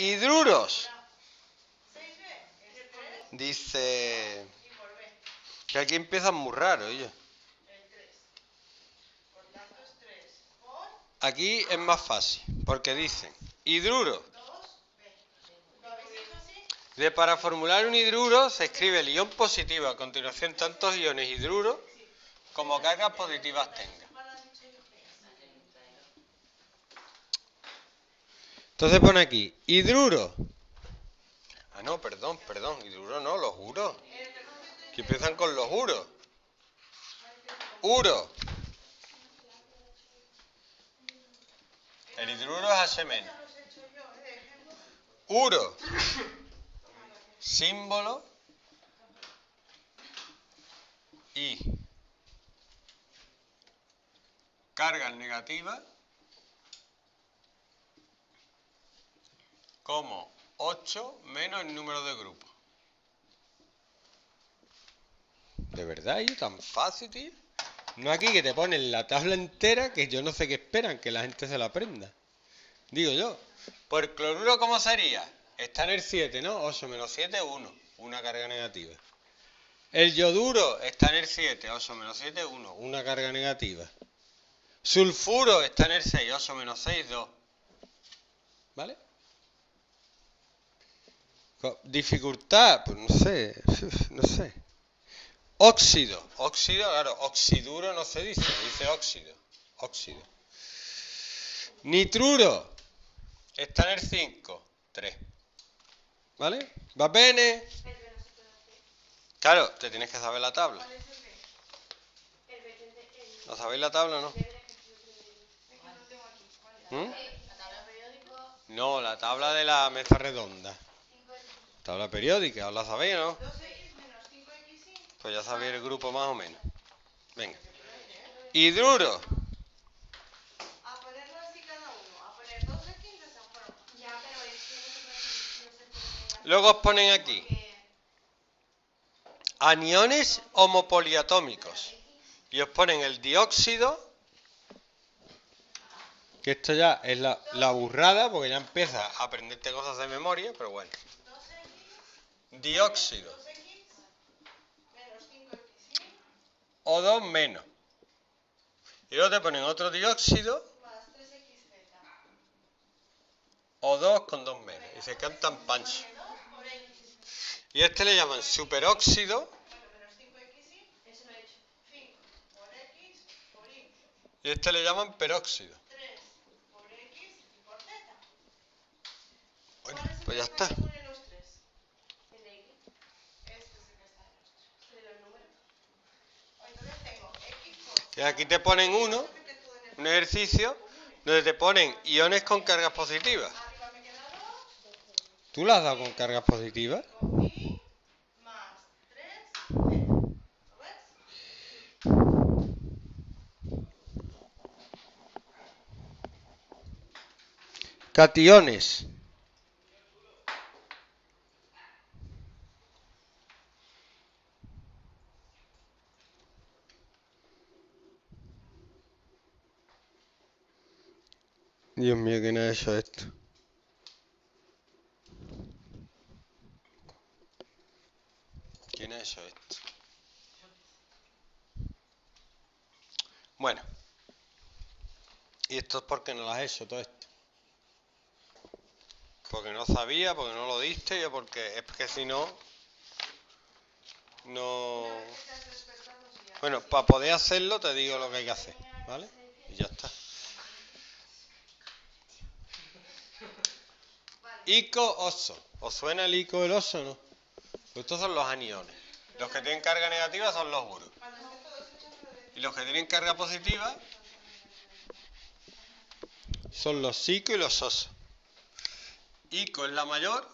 hidruros. Dice que aquí empiezan muy raro, oye. Aquí es más fácil, porque dicen hidruro. De para formular un hidruro se escribe el ion positivo, a continuación tantos iones hidruro como cargas positivas tenga. Entonces pone aquí, hidruro. Ah, no, perdón, perdón, hidruro no, los juros. Que empiezan con los juros. Uro. El hidruro es H-. Uro. Símbolo. Y. Cargas negativas. Como 8 menos el número de grupos. ¿De verdad? ¿Y tan fácil, tío? No aquí que te ponen la tabla entera que yo no sé qué esperan, que la gente se la aprenda. Digo yo. ¿Por cloruro cómo sería? Está en el 7, ¿no? 8 menos 7, 1. Una carga negativa. El yoduro está en el 7, 8 menos 7, 1. Una carga negativa. Sulfuro está en el 6, 8 menos 6, 2. ¿Vale? Dificultad, pues no sé, no sé. Óxido, óxido, claro, oxiduro no se dice, dice óxido, óxido. Nitruro, está en el 5, 3. ¿Vale? ¿Va bene? Claro, te tienes que saber la tabla. ¿No sabéis la tabla o no? ¿Mm? No, la tabla de la mesa redonda. Tabla periódica, ¿os la sabéis no? Pues ya sabéis el grupo más o menos. Venga. Hidruro. Luego os ponen aquí aniones homopoliatómicos. Y os ponen el dióxido, que esto ya es la, la burrada, porque ya empieza a aprenderte cosas de memoria, pero bueno. Dióxido. O 2 menos. Y luego te ponen otro dióxido. O 2 con 2 menos. Y se cantan pancho. Y este le llaman superóxido. Y este le llaman peróxido. Bueno, pues ya está. Y aquí te ponen uno, un ejercicio, donde te ponen iones con cargas positivas. ¿Tú lo has dado con cargas positivas? Cationes. Dios mío, ¿quién ha hecho esto? ¿Quién ha hecho esto? Bueno. Y esto es porque no lo has hecho todo esto. Porque no sabía, porque no lo diste, o porque es que si no, no... Bueno, para poder hacerlo te digo lo que hay que hacer, ¿vale? Y ya está. Ico oso. ¿Os suena el ico el oso no? Pues estos son los aniones. Los que tienen carga negativa son los uros. Y los que tienen carga positiva son los ico y los osos. Ico es la mayor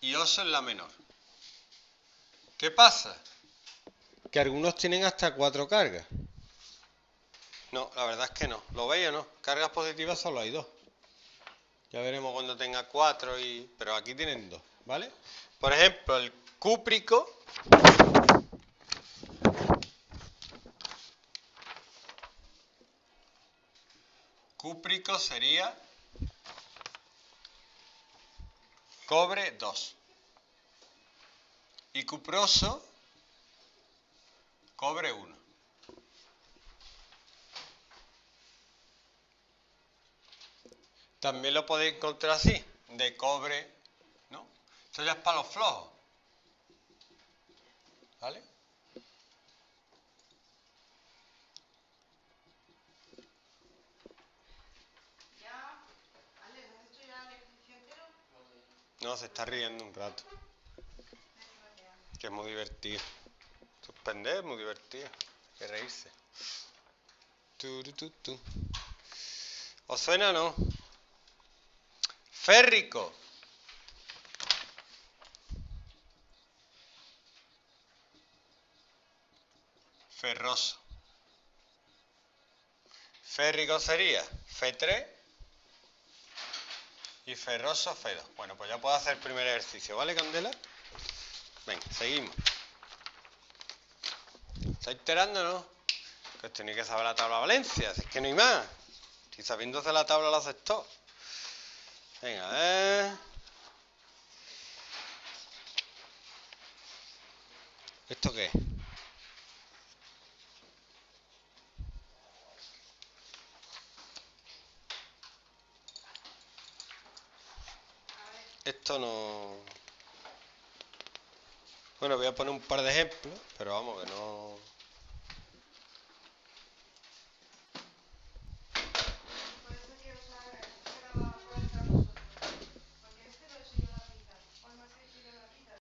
y oso es la menor. ¿Qué pasa? Que algunos tienen hasta cuatro cargas. No, la verdad es que no. ¿Lo veis o no? Cargas positivas solo hay dos. Ya veremos cuando tenga cuatro, y... pero aquí tienen dos, ¿vale? Por ejemplo, el cúprico cúprico sería cobre 2. Y cuproso, cobre 1. También lo podéis encontrar así, de cobre, ¿no? Esto ya es para los flojos. ¿Vale? No, se está riendo un rato. Que es muy divertido. Suspender es muy divertido. Hay que reírse. ¿Os suena o no? Férrico. Ferroso. Férrico sería F3 y ferroso F2. Bueno, pues ya puedo hacer el primer ejercicio, ¿vale, Candela? Venga, seguimos. ¿Está enterando, no? Pues tenéis que saber la tabla Valencia, si es que no hay más. Si sabiéndose la tabla lo haces todo. Venga, a ver. ¿Esto qué es? Esto no... Bueno, voy a poner un par de ejemplos, pero vamos, que no...